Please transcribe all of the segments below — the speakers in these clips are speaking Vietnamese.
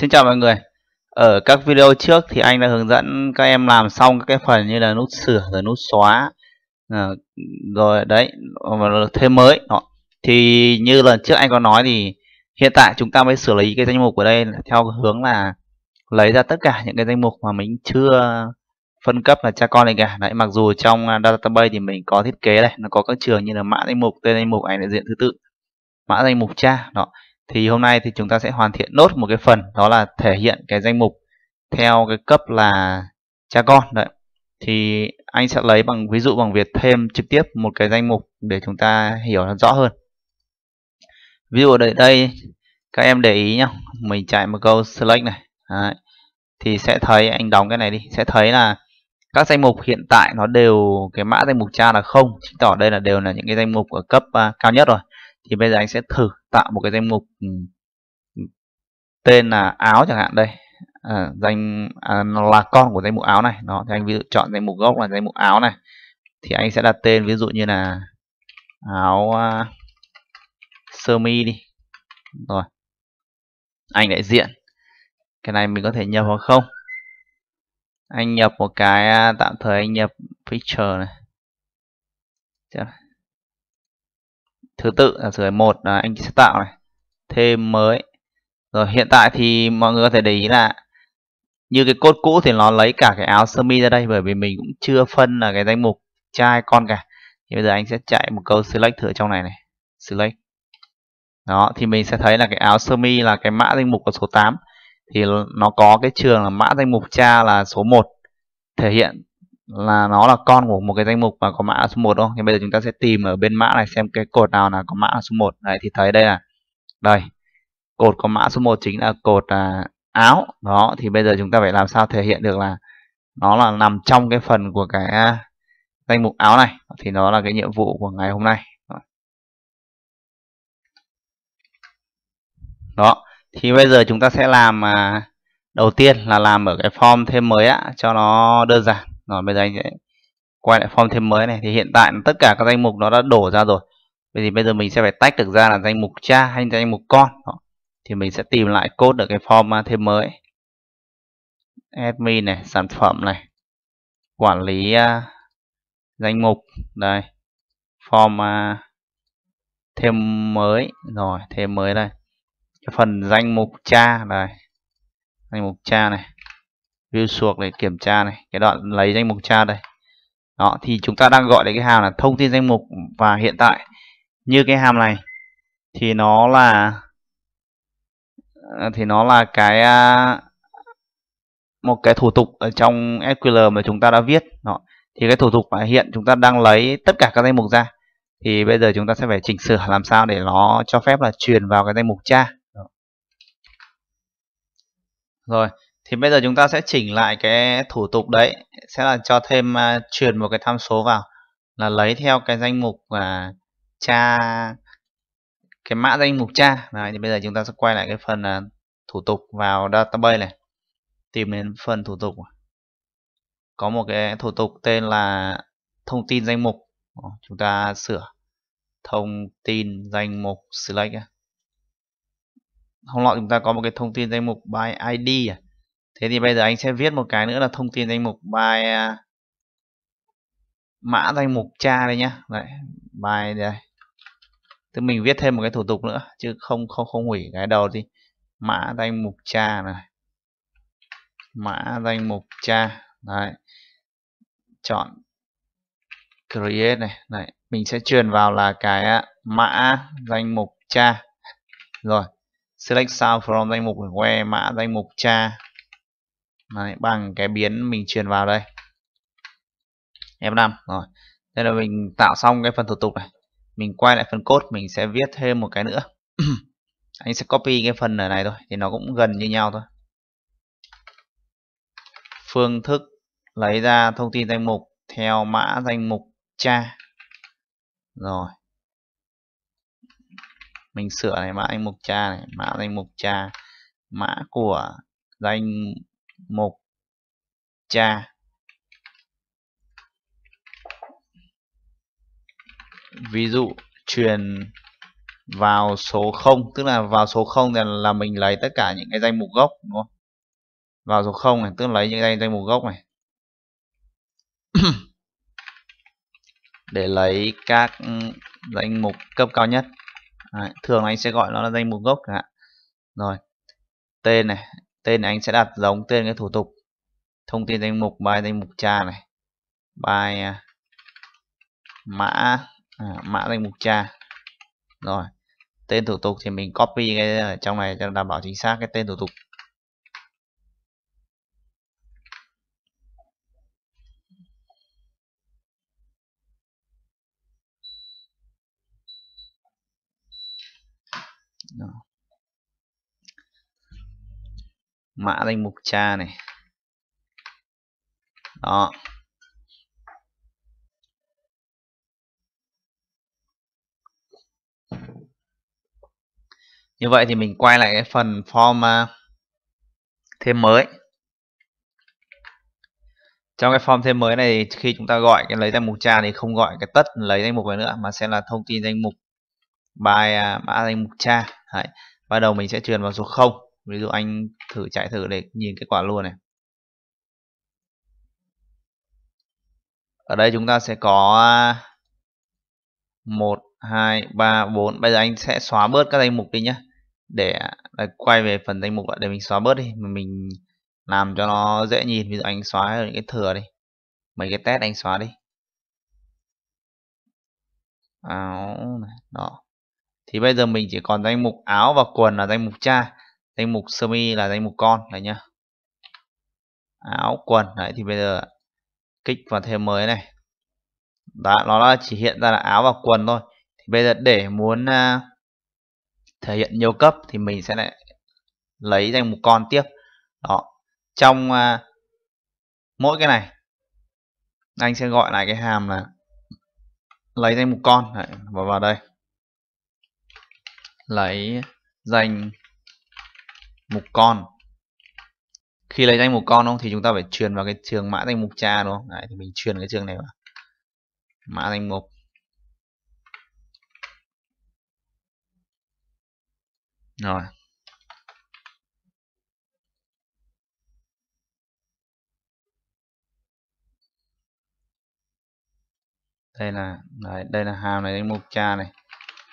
Xin chào mọi người. Ở các video trước thì anh đã hướng dẫn các em làm xong các cái phần như là nút sửa rồi nút xóa. À, Rồi đấy thêm mới. Đó. Thì như lần trước anh có nói thì hiện tại chúng ta mới xử lý cái danh mục ở đây theo hướng là lấy ra tất cả những cái danh mục mà mình chưa phân cấp là cha con này cả. Đấy mặc dù trong à, database thì mình có thiết kế này nó có các trường như là mã danh mục tên danh mục ảnh đại diện thứ tự mã danh mục cha. Đó thì hôm nay thì chúng ta sẽ hoàn thiện nốt một cái phần đó là thể hiện cái danh mục theo cái cấp là cha con đấy. Thì anh sẽ lấy bằng ví dụ bằng việc thêm trực tiếp một cái danh mục để chúng ta hiểu nó rõ hơn. Ví dụ ở đây, đây các em để ý nhá. Mình chạy một câu select này đấy. thì sẽ thấy anh đóng cái này đi sẽ thấy là các danh mục hiện tại nó đều cái mã danh mục cha là không chứng tỏ đây là đều là những cái danh mục ở cấp uh, cao nhất rồi thì bây giờ anh sẽ thử tạo một cái danh mục ừ, ừ, tên là áo chẳng hạn đây. À, danh à, là con của danh mục áo này. Nó thì anh ví dụ chọn danh mục gốc là danh mục áo này. Thì anh sẽ đặt tên ví dụ như là áo uh, sơ mi đi. Rồi anh đại diện. Cái này mình có thể nhập hoặc không? Anh nhập một cái à, tạm thời anh nhập picture này thứ tự là sửa một là anh sẽ tạo này, thêm mới. Rồi hiện tại thì mọi người có thể để ý là như cái cốt cũ thì nó lấy cả cái áo sơ mi ra đây, bởi vì mình cũng chưa phân là cái danh mục trai con cả. Thì bây giờ anh sẽ chạy một câu select thử trong này này, select. Đó, thì mình sẽ thấy là cái áo sơ mi là cái mã danh mục của số 8 thì nó có cái trường là mã danh mục cha là số 1 thể hiện là nó là con của một cái danh mục mà có mã số 1 không? Thì bây giờ chúng ta sẽ tìm ở bên mã này xem cái cột nào là có mã số 1. Đấy thì thấy đây là đây. Cột có mã số 1 chính là cột à, áo. Đó thì bây giờ chúng ta phải làm sao thể hiện được là nó là nằm trong cái phần của cái à, danh mục áo này thì nó là cái nhiệm vụ của ngày hôm nay. Đó. Thì bây giờ chúng ta sẽ làm à, đầu tiên là làm ở cái form thêm mới á cho nó đơn giản rồi bây giờ anh sẽ quay lại form thêm mới này. Thì hiện tại tất cả các danh mục nó đã đổ ra rồi. Vậy thì bây giờ mình sẽ phải tách được ra là danh mục cha hay danh mục con. Đó. thì mình sẽ tìm lại code được cái form à, thêm mới. Admin này sản phẩm này quản lý uh, danh mục. Đây. Form uh, thêm mới. Rồi thêm mới đây. Cái phần danh mục cha đây. Danh mục cha này view suộc để kiểm tra này, cái đoạn lấy danh mục cha đây đó, thì chúng ta đang gọi đến cái hàm là thông tin danh mục và hiện tại như cái hàm này thì nó là à, thì nó là cái à, một cái thủ tục ở trong SQL mà chúng ta đã viết đó. thì cái thủ tục mà hiện chúng ta đang lấy tất cả các danh mục ra thì bây giờ chúng ta sẽ phải chỉnh sửa làm sao để nó cho phép là truyền vào cái danh mục cha đó. rồi thì bây giờ chúng ta sẽ chỉnh lại cái thủ tục đấy sẽ là cho thêm uh, truyền một cái tham số vào. Là lấy theo cái danh mục uh, cha cái mã danh mục cha. Đấy, thì bây giờ chúng ta sẽ quay lại cái phần uh, thủ tục vào database này. Tìm đến phần thủ tục. Có một cái thủ tục tên là thông tin danh mục. Chúng ta sửa thông tin danh mục select hôm nọ chúng ta có một cái thông tin danh mục by id à thế thì bây giờ anh sẽ viết một cái nữa là thông tin danh mục bài mã danh mục cha đây nhá. Đấy bài đây. Tức mình viết thêm một cái thủ tục nữa, chứ không không không hủy cái đầu đi. Mã danh mục cha này. Mã danh mục cha. Đấy. Chọn create này. Này mình sẽ truyền vào là cái à, mã danh mục cha. Rồi, select sao from danh mục where mã danh mục cha. Đấy, bằng cái biến mình truyền vào đây. F5 rồi. Đây là mình tạo xong cái phần thủ tục này. Mình quay lại phần code mình sẽ viết thêm một cái nữa. Anh sẽ copy cái phần ở này thôi thì nó cũng gần như nhau thôi. Phương thức lấy ra thông tin danh mục theo mã danh mục cha. Rồi. Mình sửa này mã danh mục cha này mã danh mục cha mã của danh một cha. Ví dụ truyền vào số 0 tức là vào số 0 thì là mình lấy tất cả những cái danh mục gốc đúng không? Vào số 0 này tức là lấy những danh danh mục gốc này. Để lấy các danh mục cấp cao nhất. Đấy, thường anh sẽ gọi nó là danh mục gốc cả rồi tên này tên anh sẽ đặt giống tên cái thủ tục. Thông tin danh mục bài danh mục cha này. Bài à, mã à, mã danh mục cha. Rồi tên thủ tục thì mình copy cái ở trong này cho đảm bảo chính xác cái tên thủ tục. Mã danh mục cha này. Đó. Như vậy thì mình quay lại cái phần form à, thêm mới. Trong cái form thêm mới này khi chúng ta gọi cái lấy danh mục cha thì không gọi cái tất lấy danh mục này nữa, mà sẽ là thông tin danh mục bài à, mã danh mục cha. Đấy. bắt đầu mình sẽ truyền vào số 0 ví dụ anh thử chạy thử để nhìn kết quả luôn này. Ở đây chúng ta sẽ có một hai ba bốn. Bây giờ anh sẽ xóa bớt các danh mục đi nhé để, để quay về phần danh mục để mình xóa bớt đi mình làm cho nó dễ nhìn. Ví dụ anh xóa những cái thừa đi mấy cái test anh xóa đi. Áo này đó. Thì bây giờ mình chỉ còn danh mục áo và quần là danh mục cha danh mục sơ mi là danh mục con này nhá. À, áo quần đấy thì bây giờ kích vào thêm mới này. Đó nó chỉ hiện ra là áo và quần thôi. Thì bây giờ để muốn uh, thể hiện nhiều cấp thì mình sẽ lại lấy danh mục con tiếp. Đó trong uh, mỗi cái này anh sẽ gọi lại cái hàm là lấy danh mục con. Đấy, vào vào đây. Lấy danh mục con. Khi lấy danh mục con không? Thì chúng ta phải truyền vào cái trường mã danh mục cha đúng không? Đấy, thì mình truyền cái trường này vào. Mã danh mục. Rồi. Đây là đấy, đây là hàm này danh mục cha này.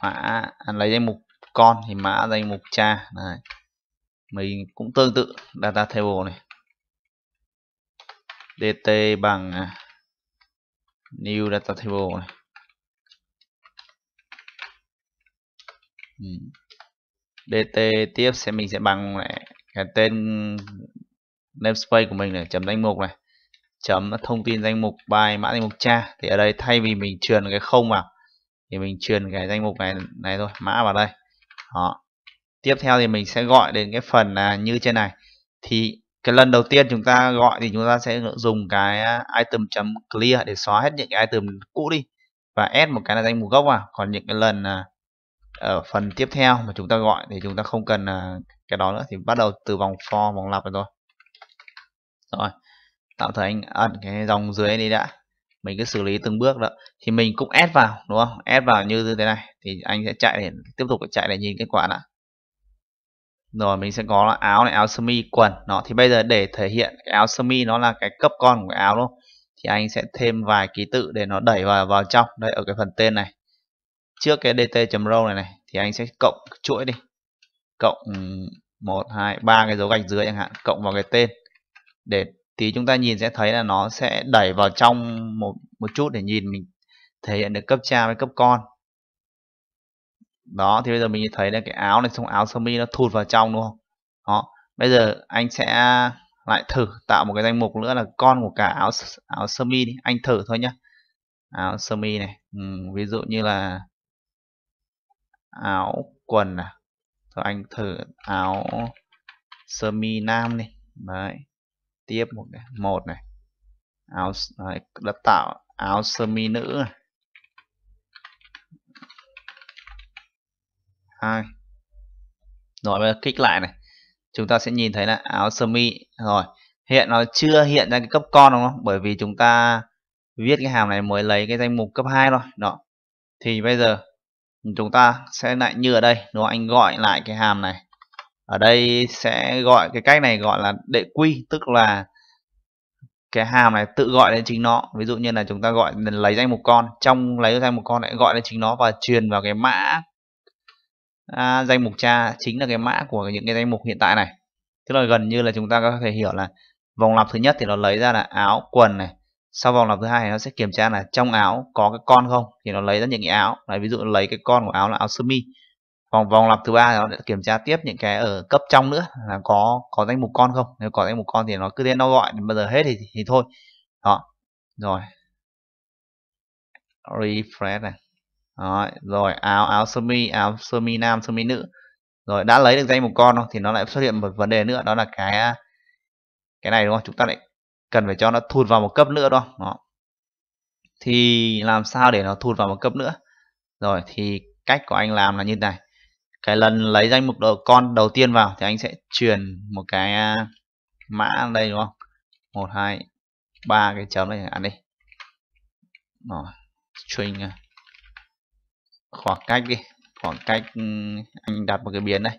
Mã à, lấy danh mục con thì mã danh mục cha. Này mình cũng tương tự, data table này. Dt bằng à, new data table này. Dt tiếp sẽ, mình sẽ bằng lại cái tên namespace của mình này, chấm danh mục này, chấm thông tin danh mục bài mã danh mục cha. Thì ở đây thay vì mình truyền cái không vào, thì mình truyền cái danh mục này này thôi, mã vào đây. Đó tiếp theo thì mình sẽ gọi đến cái phần là như trên này. Thì cái lần đầu tiên chúng ta gọi thì chúng ta sẽ dùng cái à, item chấm clear để xóa hết những cái item cũ đi và add một cái là danh mục gốc vào. Còn những cái lần à, ở phần tiếp theo mà chúng ta gọi thì chúng ta không cần à, cái đó nữa, thì bắt đầu từ vòng for vòng lặp rồi thôi. Rồi tạo thời anh ẩn cái dòng dưới đi đã. Mình cứ xử lý từng bước đó. Thì mình cũng add vào, đúng không? Add vào như thế này thì anh sẽ chạy để, tiếp tục chạy để nhìn kết quả đã rồi, mình sẽ có là áo này, áo sơ mi, quần. Nó thì bây giờ để thể hiện cái áo sơ mi nó là cái cấp con của cái áo luôn, thì anh sẽ thêm vài ký tự để nó đẩy vào vào trong. Đây, ở cái phần tên này. Trước cái dt.row này này, thì anh sẽ cộng chuỗi đi. Cộng ừ, một, hai, ba cái dấu gạch dưới chẳng hạn, cộng vào cái tên. Để tí chúng ta nhìn sẽ thấy là nó sẽ đẩy vào trong một một chút để nhìn mình thể hiện được cấp cha với cấp con đó thì bây giờ mình thấy là cái áo này xong áo sơ mi nó thụt vào trong đúng không? Đó bây giờ anh sẽ lại thử tạo một cái danh mục nữa là con của cả áo áo sơ mi đi anh thử thôi nhá. Áo sơ mi này ừ, ví dụ như là áo quần à. Rồi anh thử áo sơ mi nam đi. Đấy tiếp một cái một này. Áo đấy, đã tạo áo sơ mi nữ này. Hai. Rồi, bây giờ kích lại này. Chúng ta sẽ nhìn thấy là áo sơ mi. Rồi, hiện nó chưa hiện ra cái cấp con đúng không? Bởi vì chúng ta viết cái hàm này mới lấy cái danh mục cấp 2 thôi. Đó. Thì bây giờ chúng ta sẽ lại như ở đây. Đúng không? anh gọi lại cái hàm này. Ở đây sẽ gọi, cái cách này gọi là đệ quy, tức là cái hàm này tự gọi lên chính nó. Ví dụ như là chúng ta gọi, lấy danh mục con. Trong lấy danh mục con lại gọi lên chính nó và truyền vào cái mã à, danh mục cha chính là cái mã của những cái danh mục hiện tại này. Tức là gần như là chúng ta có thể hiểu là vòng lặp thứ nhất thì nó lấy ra là áo quần này. Sau vòng lặp thứ hai nó sẽ kiểm tra là trong áo có cái con không thì nó lấy ra những cái áo. Đấy, ví dụ lấy cái con của áo là áo sơ mi. Vòng vòng lặp thứ ba nó sẽ kiểm tra tiếp những cái ở cấp trong nữa là có có danh mục con không. Nếu có danh mục con thì nó cứ thế nó gọi đến bao giờ hết thì, thì thôi. Đó rồi. Refresh này đó, rồi áo áo sơ mi áo sơ mi nam sơ mi nữ. Rồi đã lấy được danh mục con thì nó lại xuất hiện một vấn đề nữa đó là cái cái này đúng không? Chúng ta lại cần phải cho nó thụt vào một cấp nữa đó, đó. thì làm sao để nó thụt vào một cấp nữa? Rồi thì cách của anh làm là như này. Cái lần lấy danh mục đầu con đầu tiên vào thì anh sẽ truyền một cái à, mã đây đúng không? Một hai ba cái chấm này ăn đi. Rồi string khoảng cách đi, khoảng cách ừ, anh đặt một cái biến đây.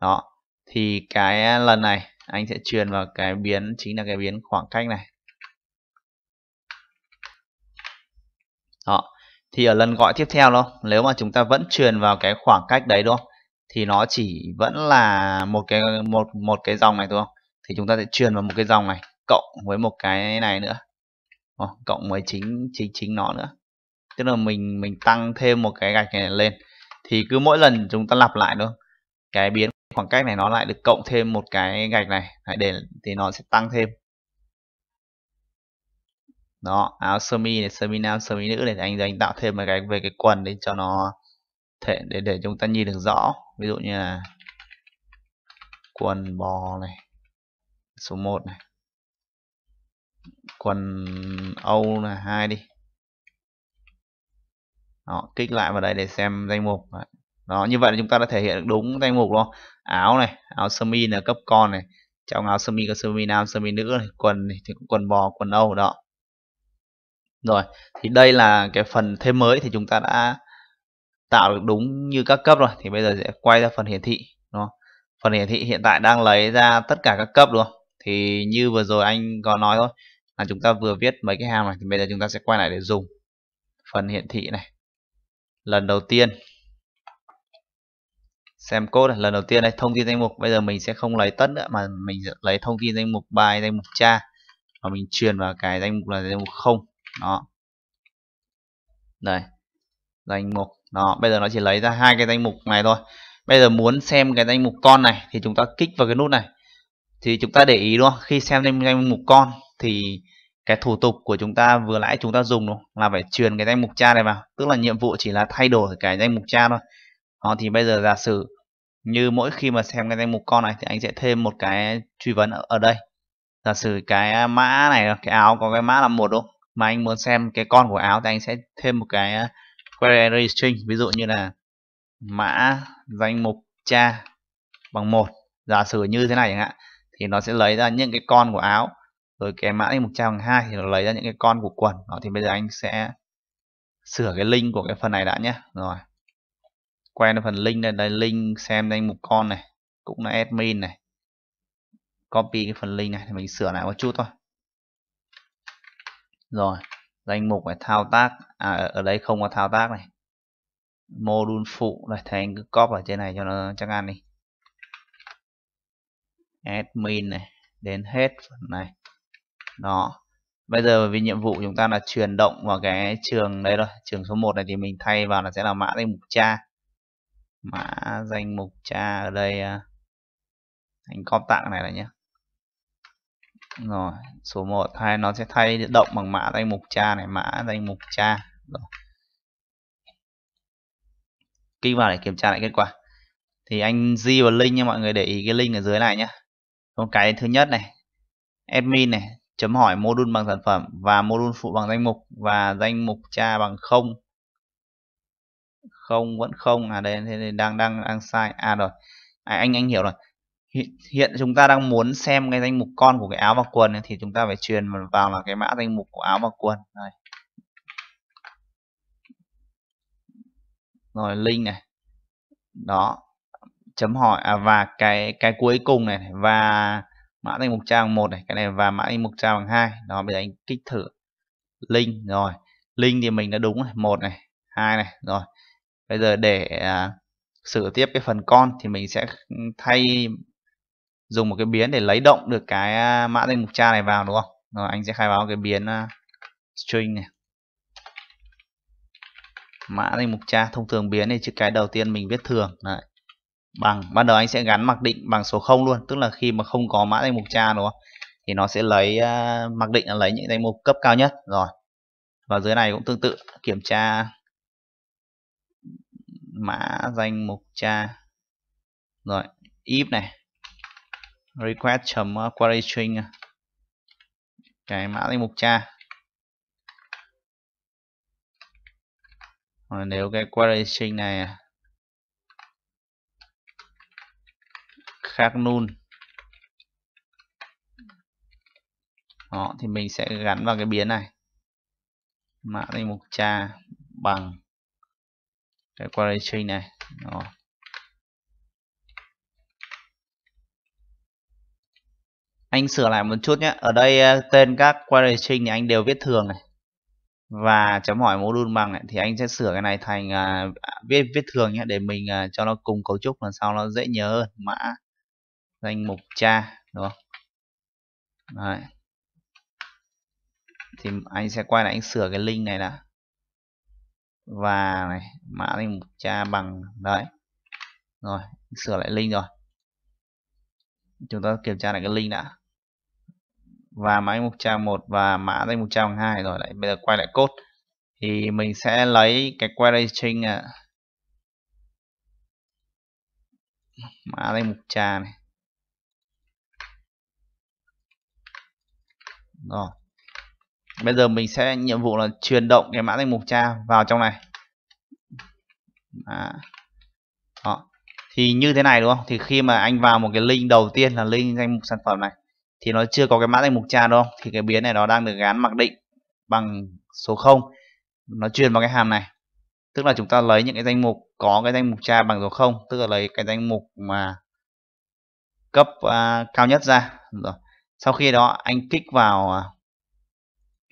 Đó, thì cái lần này anh sẽ truyền vào cái biến, chính là cái biến khoảng cách này. Đó, thì ở lần gọi tiếp theo đó, nếu mà chúng ta vẫn truyền vào cái khoảng cách đấy, đúng không? Thì nó chỉ vẫn là một cái, một một cái dòng này đúng không? Thì chúng ta sẽ truyền vào một cái dòng này, cộng với một cái này nữa cộng với chính chính chính nó nữa tức là mình mình tăng thêm một cái gạch này lên. Thì cứ mỗi lần chúng ta lặp lại đúng cái biến khoảng cách này nó lại được cộng thêm một cái gạch này để, thì nó sẽ tăng thêm. Đó, áo sơ mi này, sơ mi nam, sơ mi nữ để anh anh tạo thêm một cái về cái quần để cho nó thể, để để chúng ta nhìn được rõ. Ví dụ như là quần bò này, số 1 này, quần Âu là hai đi đó, kích lại vào đây để xem danh mục. Đó như vậy là chúng ta đã thể hiện được đúng danh mục luôn. Áo này áo sơ mi là cấp con này. Trong áo sơ mi có sơ mi nam sơ mi nữ này quần này thì cũng quần bò quần âu đó. Rồi thì đây là cái phần thêm mới thì chúng ta đã tạo được đúng như các cấp rồi. Thì bây giờ sẽ quay ra phần hiển thị đúng không? phần hiển thị hiện tại đang lấy ra tất cả các cấp luôn thì như vừa rồi anh có nói thôi là chúng ta vừa viết mấy cái hàm này thì bây giờ chúng ta sẽ quay lại để dùng phần hiển thị này lần đầu tiên. Xem code lần đầu tiên đây thông tin danh mục. Bây giờ mình sẽ không lấy tất nữa mà mình lấy thông tin danh mục bài danh mục cha. Và mình truyền vào cái danh mục là danh mục không. Đó. Đây. Danh mục. Đó bây giờ nó chỉ lấy ra hai cái danh mục này thôi. Bây giờ muốn xem cái danh mục con này thì chúng ta kích vào cái nút này. Thì chúng ta để ý đúng không? Khi xem danh, danh mục con thì cái thủ tục của chúng ta vừa nãy chúng ta dùng đúng không? là phải truyền cái danh mục cha này vào. Tức là nhiệm vụ chỉ là thay đổi cái danh mục cha thôi. Đó thì bây giờ giả sử như mỗi khi mà xem cái danh mục con này thì anh sẽ thêm một cái truy vấn ở, ở đây. Giả sử cái mã này cái áo có cái mã là một đúng không? mà anh muốn xem cái con của áo thì anh sẽ thêm một cái à, query string. Ví dụ như là mã danh mục cha bằng một. Giả sử như thế này chẳng hạn thì nó sẽ lấy ra những cái con của áo rồi cái mã danh mục bằng hai thì nó lấy ra những cái con của quần. Đó thì bây giờ anh sẽ sửa cái link của cái phần này đã nhé. Rồi quen phần link đây. Đây link xem danh mục con này cũng là admin này. Copy cái phần link này thì mình sửa lại một chút thôi. Rồi danh mục phải thao tác. À, ở đây không có thao tác này. Module phụ này thì anh cứ copy ở trên này cho nó chắc ăn đi. Admin này đến hết phần này đó. Bây giờ vì nhiệm vụ chúng ta là truyền động vào cái trường đây rồi, trường số 1 này thì mình thay vào là sẽ là mã danh mục cha. Mã danh mục cha ở đây à, anh copy tặng này là nhé rồi, số 1 hay nó sẽ thay động bằng mã danh mục cha này, mã danh mục cha. Rồi. kích vào để kiểm tra lại kết quả. Thì anh di vào link nha, mọi người để ý cái link ở dưới này nhé cái thứ nhất này, admin này chấm hỏi module bằng sản phẩm và module phụ bằng danh mục và danh mục cha bằng không. Không vẫn không. À đây thế đang đang đang sai. À rồi. À, anh anh hiểu rồi. Hiện chúng ta đang muốn xem cái danh mục con của cái áo và quần thì chúng ta phải truyền vào là cái mã danh mục của áo và quần. Này. rồi link này. Đó. Chấm hỏi à, và cái cái cuối cùng này và mã danh mục trang một này cái này và mã danh mục trang bằng hai đó bây giờ anh kích thử link rồi link thì mình đã đúng này một này hai này rồi bây giờ để à, sửa tiếp cái phần con thì mình sẽ ừ, thay dùng một cái biến để lấy động được cái à, mã danh mục trang này vào đúng không rồi anh sẽ khai báo cái biến uh, string này mã danh mục trang thông thường biến thì chữ cái đầu tiên mình viết thường Đấy bằng ban đầu anh sẽ gắn mặc định bằng số 0 luôn tức là khi mà không có mã danh mục cha đúng không? Thì nó sẽ lấy uh, mặc định là lấy những danh mục cấp cao nhất. Rồi. Và dưới này cũng tương tự kiểm tra mã danh mục cha. Rồi if này. Request chấm query string. Cái mã danh mục cha. Rồi nếu cái query string này khác null đó thì mình sẽ gắn vào cái biến này. Mã danh mục cha bằng cái query string này. Đó. anh sửa lại một chút nhé. Ở đây ờ, tên các query string thì anh đều viết thường này. Và chấm hỏi module bằng này, thì anh sẽ sửa cái này thành uh, viết viết thường nhé để mình uh, cho nó cùng cấu trúc làm sao nó dễ nhớ hơn. Mã danh mục cha đúng không? Đấy. thì anh sẽ quay lại anh sửa cái link này đã. Và này mã danh mục cha bằng đấy. Rồi sửa lại link rồi. Chúng ta kiểm tra lại cái link đã. Và mã danh mục cha một và mã danh mục cha bằng hai. Rồi lại bây giờ quay lại code. Thì mình sẽ lấy cái query string à, mã danh mục cha này. Rồi. Bây giờ mình sẽ nhiệm vụ là truyền động cái mã danh mục cha vào trong này. À. Đó. thì như thế này đúng không? Thì khi mà anh vào một cái link đầu tiên là link danh mục sản phẩm này thì nó chưa có cái mã danh mục cha đâu thì cái biến này nó đang được gắn mặc định bằng số 0 nó truyền vào cái hàm này. Tức là chúng ta lấy những cái danh mục có cái danh mục cha bằng số 0 tức là lấy cái danh mục mà cấp uh, cao nhất ra. Rồi sau khi đó anh kích vào à,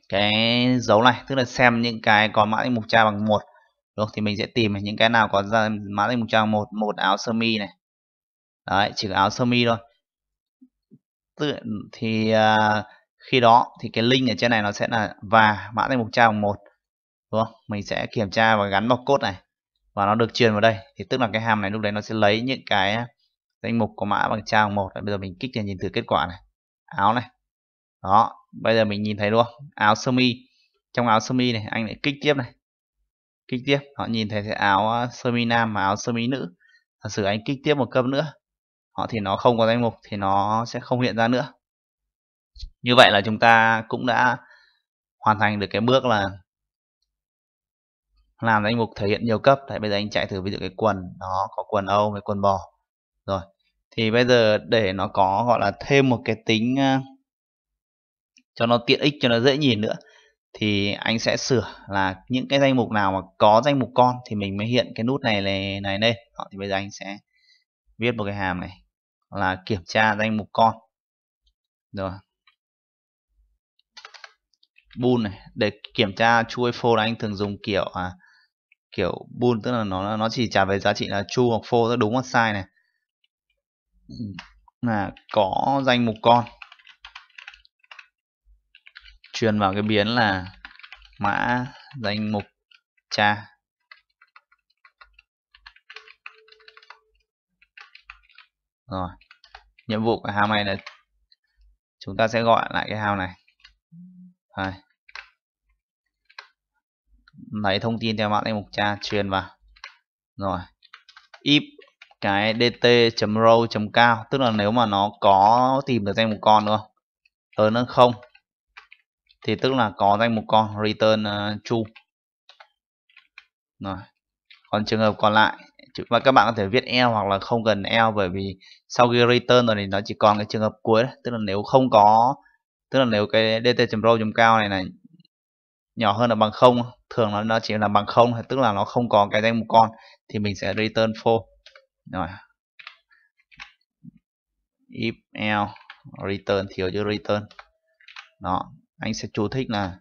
cái dấu này tức là xem những cái có mã danh mục tra bằng một. Đúng thì mình sẽ tìm những cái nào có ra mã danh mục tra bằng một một áo sơ mi này. Đấy chỉ áo sơ mi thôi. Tự thì uh, khi đó thì cái link ở trên này nó sẽ là và mã danh mục tra bằng một. Đúng không? Mình sẽ kiểm tra và gắn vào code này. Và nó được truyền vào đây. Thì tức là cái hàm này lúc đấy nó sẽ lấy những cái danh mục có mã bằng tra bằng một. Bây giờ mình kích để nhìn thử kết quả này áo này. Đó, bây giờ mình nhìn thấy luôn, áo sơ mi. Trong áo sơ mi này, anh lại kích tiếp này. Kích tiếp, họ nhìn thấy cái áo ờ, sơ mi nam và áo sơ mi nữ. Thật sự anh kích tiếp một cấp nữa, họ thì nó không có danh mục thì nó sẽ không hiện ra nữa. Như vậy là chúng ta cũng đã hoàn thành được cái bước là làm danh mục thể hiện nhiều cấp. Tại bây giờ anh chạy thử ví dụ cái quần nó có quần âu với quần bò. Rồi thì bây giờ để nó có gọi là thêm một cái tính cho nó tiện ích cho nó dễ nhìn nữa thì anh sẽ sửa là những cái danh mục nào mà có danh mục con thì mình mới hiện cái nút này này, này lên. Thì bây giờ anh sẽ viết một cái hàm này là kiểm tra danh mục con. Rồi. Bool này để kiểm tra true hay false anh thường dùng kiểu à, kiểu bool tức là nó nó chỉ trả về giá trị là true hoặc false đúng hoặc sai này là có danh mục con. Truyền vào cái biến là mã danh mục cha. Rồi, nhiệm vụ của hàm này là chúng ta sẽ gọi lại cái hàm này. Rồi. lấy thông tin theo mã danh mục cha truyền vào. Rồi, if cái dt.row cao tức là nếu mà nó có tìm được danh mục con nữa lớn hơn không thì tức là có danh mục con return uh, true. Rồi còn trường hợp còn lại và các bạn có thể viết L hoặc là không cần L bởi vì sau khi return rồi thì nó chỉ còn cái trường hợp cuối đấy. tức là nếu không có tức là nếu cái dt.row cao này này nhỏ hơn là bằng không thường nó nó chỉ là bằng không tức là nó không có cái danh mục con thì mình sẽ return false rồi. If, l, return, thiếu chữ return. Đó, anh sẽ chú thích là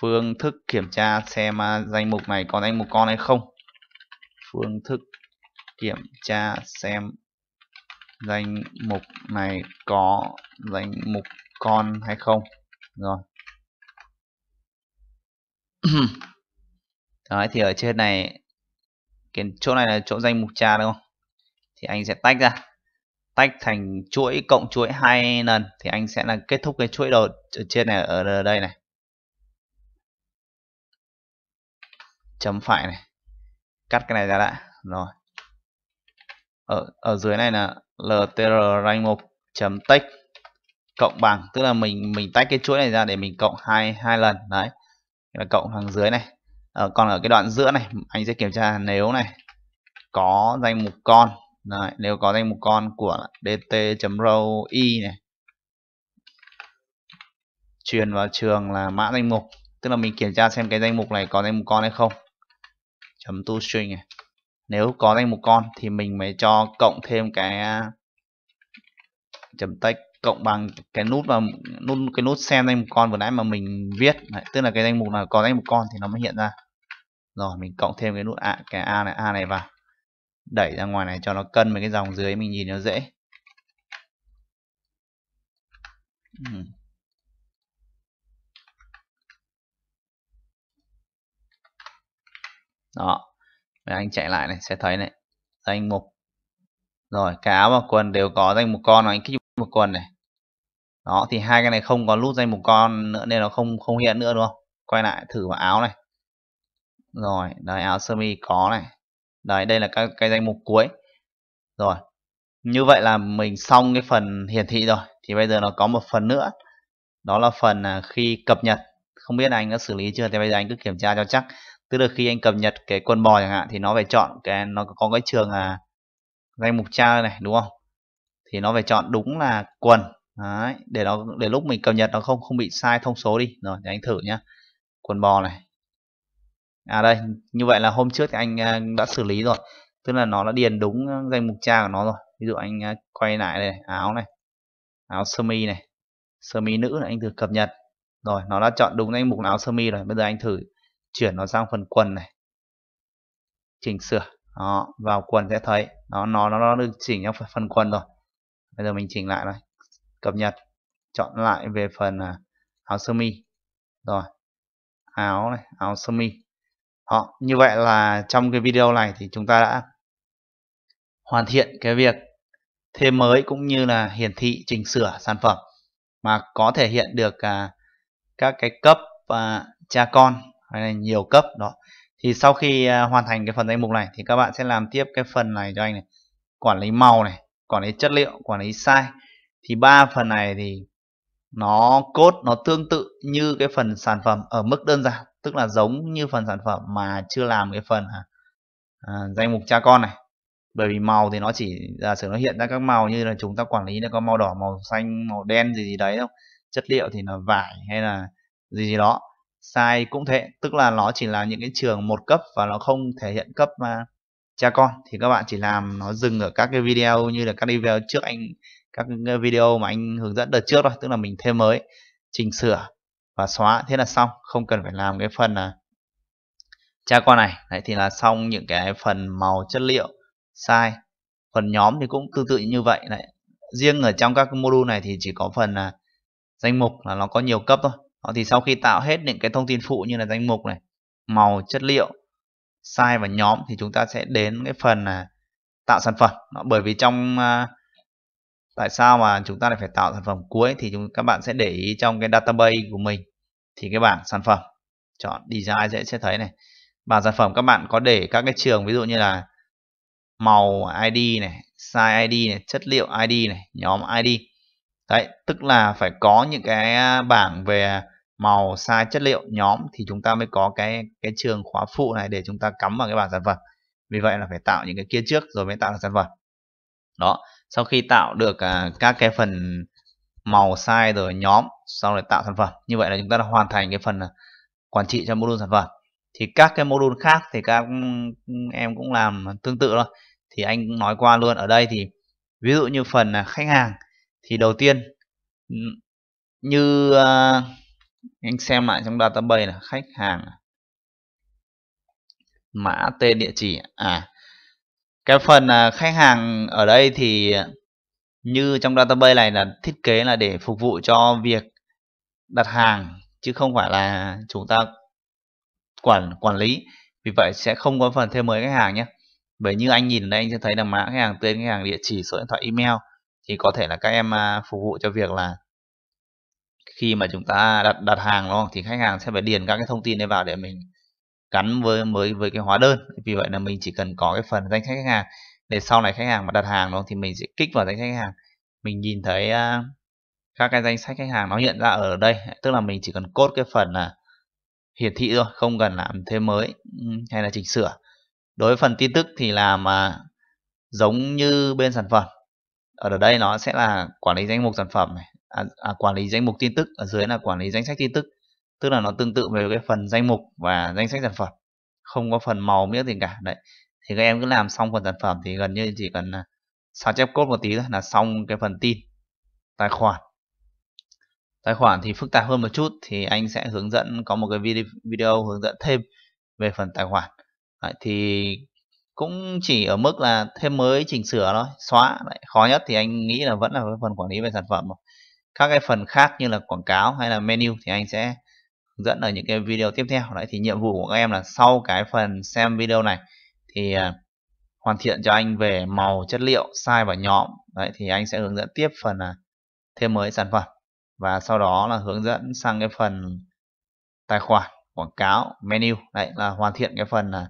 phương thức kiểm tra xem à, danh mục này có danh mục con hay không. Phương thức kiểm tra xem danh mục này có danh mục con hay không. Rồi. Đấy, thì ở trên này cái chỗ này là chỗ danh mục cha đúng không? Thì anh sẽ tách ra. Tách thành chuỗi cộng chuỗi hai lần thì anh sẽ là kết thúc cái chuỗi đầu ở trên này, ở đây này. Chấm phải này. Cắt cái này ra đã. Rồi. Ở ở dưới này là ltr rank 1 chấm tách cộng bằng tức là mình mình tách cái chuỗi này ra để mình cộng hai hai lần đấy là cộng thằng dưới này à, còn ở cái đoạn giữa này anh sẽ kiểm tra nếu này có danh mục con. Đấy, nếu có danh mục con của dt.row y này truyền vào trường là mã danh mục. Tức là mình kiểm tra xem cái danh mục này có danh mục con hay không. Chấm to string này. Nếu có danh mục con thì mình mới cho cộng thêm cái à, chấm text cộng bằng cái nút và nút cái nút xem danh mục con vừa nãy mà mình viết. Đấy, tức là cái danh mục nào có danh mục con thì nó mới hiện ra. Rồi mình cộng thêm cái nút a cái a này a này vào. Đẩy ra ngoài này cho nó cân với cái dòng dưới mình nhìn nó dễ. Đó. Rồi anh chạy lại này sẽ thấy này. Danh mục. Rồi cả áo và quần đều có danh mục con anh kích một quần này. Đó, thì hai cái này không có nút danh mục con nữa nên nó không không hiện nữa, đúng không? Quay lại thử vào áo này. Rồi, đấy, áo sơ mi có này. Đấy, đây là các cái danh mục cuối. Rồi, như vậy là mình xong cái phần hiển thị rồi, thì bây giờ nó có một phần nữa. Đó là phần à, khi cập nhật. Không biết anh đã xử lý chưa? Thì bây giờ anh cứ kiểm tra cho chắc. Tức là khi anh cập nhật cái quần bò chẳng hạn, thì nó phải chọn cái, nó có cái trường à danh mục cha này, đúng không? Thì nó phải chọn đúng là quần. Đấy, để nó để lúc mình cập nhật nó không không bị sai thông số đi. Rồi để anh thử nhá. Quần bò này. À đây như vậy là hôm trước thì anh à, đã xử lý rồi. Tức là nó đã điền đúng danh mục cha của nó rồi. Ví dụ anh à, quay lại đây áo này áo sơ mi này sơ mi nữ này anh thử cập nhật. Rồi nó đã chọn đúng danh mục áo sơ mi rồi. Bây giờ anh thử chuyển nó sang phần quần này. Chỉnh sửa. Đó vào quần sẽ thấy. Nó nó nó được chỉnh trong phần quần rồi bây giờ mình chỉnh lại rồi cập nhật, chọn lại về phần à, áo sơ mi. Rồi, áo này, áo sơ mi. Đó, như vậy là trong cái video này thì chúng ta đã hoàn thiện cái việc thêm mới cũng như là hiển thị, chỉnh sửa sản phẩm mà có thể hiện được à, các cái cấp à, cha con hay là nhiều cấp. Đó, thì sau khi hoàn thành cái phần danh mục này thì các bạn sẽ làm tiếp cái phần này cho anh này. Quản lý màu này quản lý chất liệu quản lý size. Thì ba phần này thì nó cốt nó tương tự như cái phần sản phẩm ở mức đơn giản tức là giống như phần sản phẩm mà chưa làm cái phần à, à, danh mục cha con này. Bởi vì màu thì nó chỉ giả sử nó hiện ra các màu như là chúng ta quản lý là có màu đỏ màu xanh màu đen gì gì đấy không? Chất liệu thì là vải hay là gì gì đó. Size cũng thế tức là nó chỉ là những cái trường một cấp và nó không thể hiện cấp mà cha con. Thì các bạn chỉ làm nó dừng ở các cái video như là các video trước anh các video mà anh hướng dẫn đợt trước thôi tức là mình thêm mới chỉnh sửa và xóa. Thế là xong không cần phải làm cái phần là cha con này. Đấy thì là xong những cái phần màu chất liệu sai phần nhóm thì cũng tương tự như vậy. Đấy riêng ở trong các module này thì chỉ có phần là danh mục là nó có nhiều cấp thôi. Đó, thì sau khi tạo hết những cái thông tin phụ như là danh mục này màu chất liệu size và nhóm thì chúng ta sẽ đến cái phần là tạo sản phẩm. Đó, bởi vì trong uh, tại sao mà chúng ta lại phải tạo sản phẩm cuối thì chúng các bạn sẽ để ý trong cái database của mình. Thì cái bảng sản phẩm chọn design sẽ sẽ thấy này. Bảng sản phẩm các bạn có để các cái trường ví dụ như là màu ID này size ID này chất liệu ID này nhóm ID đấy tức là phải có những cái à, bảng về màu size chất liệu nhóm thì chúng ta mới có cái cái trường khóa phụ này để chúng ta cắm vào cái bảng sản phẩm. Vì vậy là phải tạo những cái kia trước rồi mới tạo được sản phẩm. Đó sau khi tạo được à, các cái phần màu size rồi nhóm sau này tạo sản phẩm như vậy là chúng ta đã hoàn thành cái phần à, quản trị cho module sản phẩm. Thì các cái module khác thì các em cũng làm tương tự thôi. Thì anh nói qua luôn ở đây thì ví dụ như phần à, khách hàng thì đầu tiên như uh, anh xem lại trong database là khách hàng à? mã tên địa chỉ à? Cái phần à, khách hàng ở đây thì như trong database này là thiết kế là để phục vụ cho việc đặt hàng, chứ không phải là chúng ta quản quản lý. Vì vậy sẽ không có phần thêm mới khách hàng nhé. Bởi như anh nhìn đây, anh sẽ thấy là mã khách hàng tên, khách hàng địa chỉ, số điện thoại, email thì có thể là các em à, phục vụ cho việc là khi mà chúng ta đặt đặt hàng đúng không? Thì khách hàng sẽ phải điền các cái thông tin này vào để mình gắn với với với cái hóa đơn. Vì vậy là mình chỉ cần có cái phần danh sách khách hàng để sau này khách hàng mà đặt hàng đó thì mình sẽ kích vào danh sách khách hàng. Mình nhìn thấy uh, các cái danh sách khách hàng nó hiện ra ở đây. Tức là mình chỉ cần cốt cái phần là hiển thị thôi không cần làm thêm mới ừ, hay là chỉnh sửa. Đối với phần tin tức thì làm mà giống như bên sản phẩm. Ở đây nó sẽ là quản lý danh mục sản phẩm này à, à, quản lý danh mục tin tức ở dưới là quản lý danh sách tin tức. Tức là nó tương tự về cái phần danh mục và danh sách sản phẩm. Không có phần màu miếng gì cả đấy. Thì các em cứ làm xong phần sản phẩm thì gần như chỉ cần à, sao chép cốt một tí thôi là xong cái phần tin. Tài khoản. Tài khoản thì phức tạp hơn một chút thì anh sẽ hướng dẫn có một cái video, video hướng dẫn thêm về phần tài khoản. Đấy, thì cũng chỉ ở mức là thêm mới chỉnh sửa thôi xóa Đấy, khó nhất thì anh nghĩ là vẫn là cái phần quản lý về sản phẩm các cái phần khác như là quảng cáo hay là menu thì anh sẽ hướng dẫn ở những cái video tiếp theo. Đấy, thì nhiệm vụ của các em là sau cái phần xem video này thì à, hoàn thiện cho anh về màu, chất liệu, size và nhóm. Đấy, thì anh sẽ hướng dẫn tiếp phần là thêm mới sản phẩm và sau đó là hướng dẫn sang cái phần tài khoản, quảng cáo, menu. Đấy, là hoàn thiện cái phần là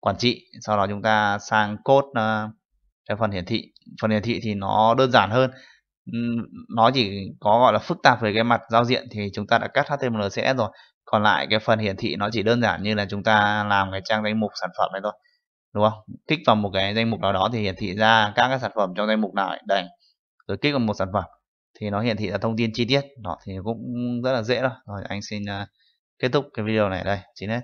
quản trị. Sau đó chúng ta sang code à, cái phần hiển thị. Phần hiển thị thì nó đơn giản hơn nó chỉ có, gọi là, phức tạp về cái mặt giao diện thì chúng ta đã cắt HTML CSS rồi. Còn lại cái phần hiển thị nó chỉ đơn giản như là chúng ta làm cái trang danh mục sản phẩm này thôi, đúng không? Kích vào một cái danh mục nào đó thì hiển thị ra các cái sản phẩm trong danh mục nào đây rồi kích vào một sản phẩm thì nó hiển thị ra thông tin chi tiết đó thì cũng rất là dễ thôi. Rồi anh xin à, kết thúc cái video này đây. Chính hết.